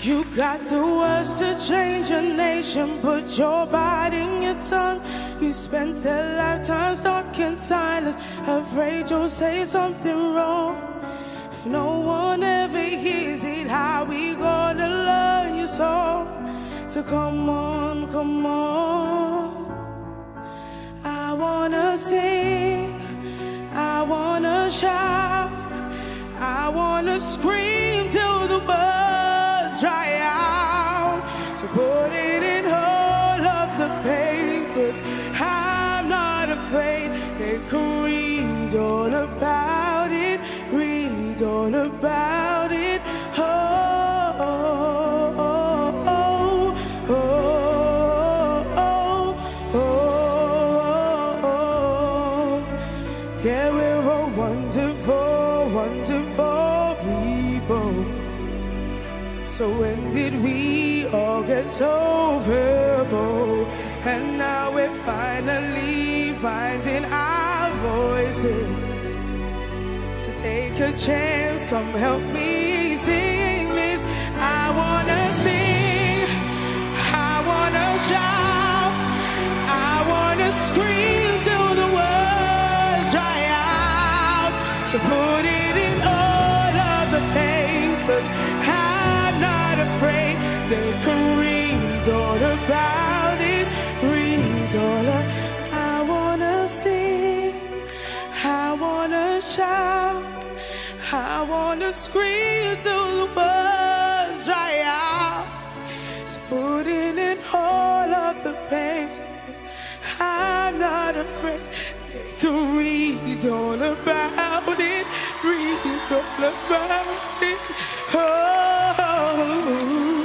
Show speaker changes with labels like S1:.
S1: You got the words to change a nation, put your biting your tongue. You spent a lifetime stuck in silence, afraid you'll say something wrong. If no one ever hears it, how we gonna learn your song? So come on, come on. I wanna sing, I wanna shout, Wanna scream till the words dry out. To put it in all of the papers, I'm not afraid. They can read all about it, read all about it. Oh, oh, oh. oh, oh, oh yeah, we're a wonderful, wonderful So when did we all get so verbal? And now we're finally finding our voices. So take a chance, come help me sing this. I wanna sing, I wanna shout, I wanna scream till the words dry out. So put it in about it. Read all of. I wanna sing. I wanna shout. I wanna scream till the words dry out. So put it in all of the papers. I'm not afraid. They can read all about it. Read all about it. Oh.